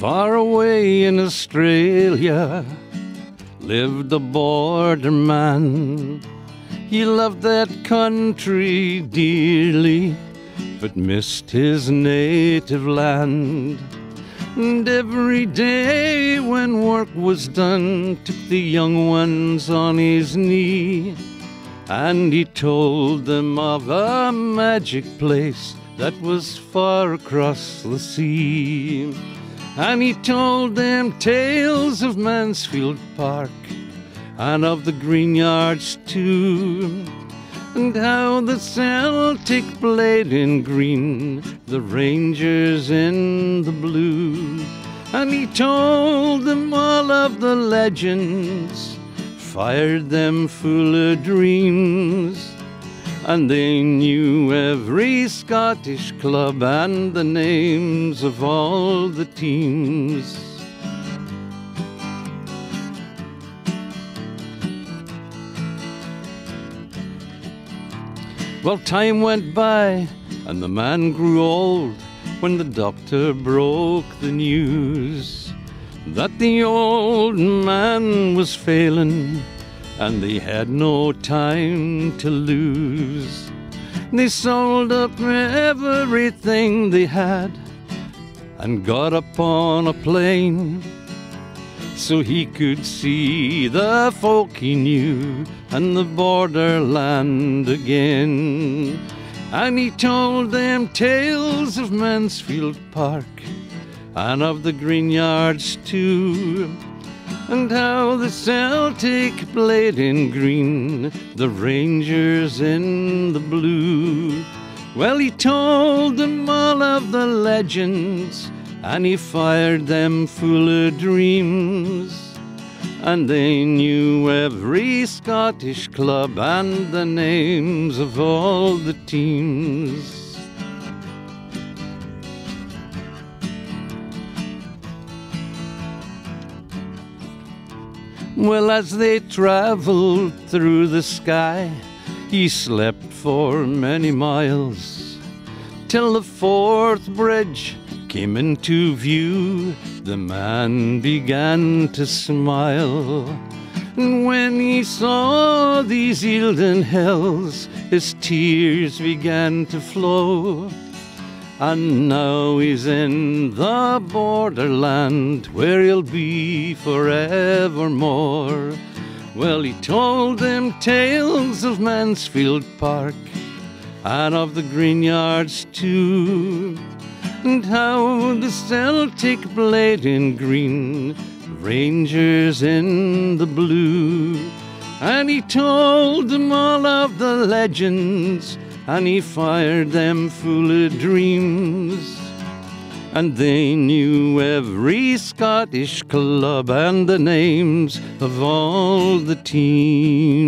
Far away in Australia lived a border man. He loved that country dearly, but missed his native land. And every day when work was done, took the young ones on his knee. And he told them of a magic place that was far across the sea. And he told them tales of Mansfield Park and of the Greenyards too. And how the Celtic played in green, the Rangers in the blue. And he told them all of the legends, fired them full of dreams. And they knew every Scottish club and the names of all the teams. Well, time went by and the man grew old when the doctor broke the news that the old man was failing and they had no time to lose. They sold up everything they had and got upon a plane so he could see the folk he knew and the borderland again. And he told them tales of Mansfield Park and of the Greenyards too, and how the Celtic played in green, the Rangers in the blue. Well, he told them all of the legends and he fired them full of dreams. And they knew every Scottish club and the names of all the teams. Well, as they traveled through the sky, he slept for many miles till the Forth Bridge came into view, the man began to smile. And when he saw these Eildon hills, his tears began to flow. And now he's in the borderland where he'll be forevermore. Well, he told them tales of Mansfield Park and of the Greenyards too and how the Celtic played in green, Rangers in the blue. And he told them all of the legends, and he fired them full of dreams. And they knew every Scottish club and the names of all the teams.